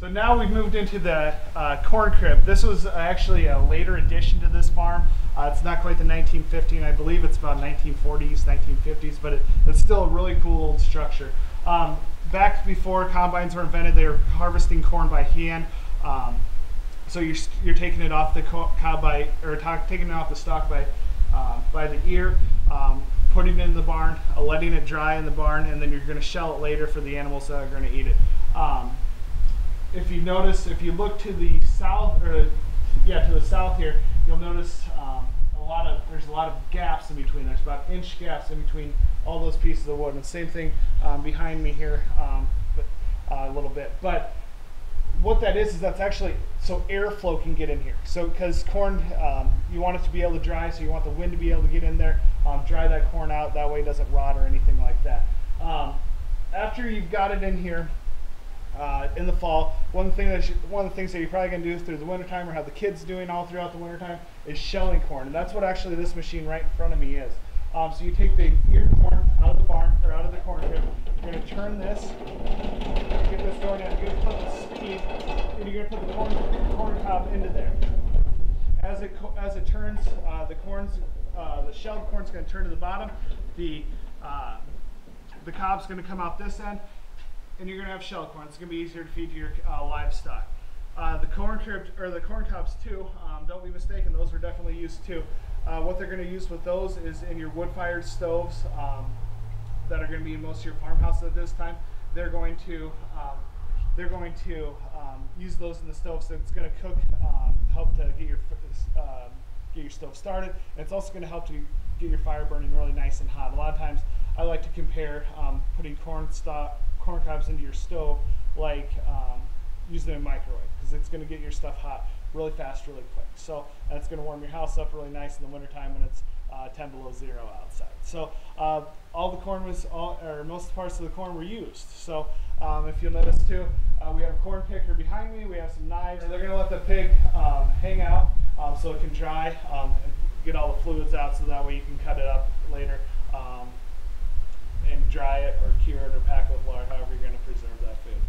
So now we've moved into the uh, corn crib. This was actually a later addition to this farm. Uh, it's not quite the 1915. I believe it's about 1940s, 1950s, but it, it's still a really cool old structure. Um, back before combines were invented, they were harvesting corn by hand. Um, so you're, you're taking it off the cob by, or taking it off the stalk by, uh, by the ear, um, putting it in the barn, uh, letting it dry in the barn, and then you're going to shell it later for the animals that are going to eat it. If you notice, if you look to the south, or yeah, to the south here, you'll notice um, a lot of there's a lot of gaps in between. There's about inch gaps in between all those pieces of wood. And same thing um, behind me here, um, but uh, a little bit. But what that is is that's actually so airflow can get in here. So because corn, um, you want it to be able to dry, so you want the wind to be able to get in there, um, dry that corn out. That way it doesn't rot or anything like that. Um, after you've got it in here, uh, in the fall. One thing that you, one of the things that you're probably going to do through the wintertime or have the kids doing all throughout the wintertime is shelling corn. And that's what actually this machine right in front of me is. Um, so you take the eared corn out of the barn or out of the corn crib. You're going to turn this, get this going in. You're going to put the speed, and you're going to put the corn, corn cob into there. As it as it turns, uh, the corn's uh, the shelled corn's going to turn to the bottom. The uh, the cob's going to come out this end and you're going to have shell corn. It's going to be easier to feed your uh, livestock. Uh, the corn crib or the corn cobs too. Um, don't be mistaken; those were definitely used too. Uh, what they're going to use with those is in your wood-fired stoves um, that are going to be in most of your farmhouses at this time. They're going to um, they're going to um, use those in the stove, so it's going to cook, um, help to get your um, get your stove started. And it's also going to help to get your fire burning really nice and hot. A lot of times, I like to compare putting corn stock corn cobs into your stove like um, use them in microwave because it's going to get your stuff hot really fast, really quick. So that's going to warm your house up really nice in the wintertime when it's uh, 10 below zero outside. So uh, all the corn was, all, or most parts of the corn were used. So um, if you'll notice too, uh, we have a corn picker behind me. We have some knives. They're going to let the pig um, hang out um, so it can dry um, and get all the fluids out so that way you can cut it up later. Dry it or cure it or pack it with lard, however you're going to preserve that food.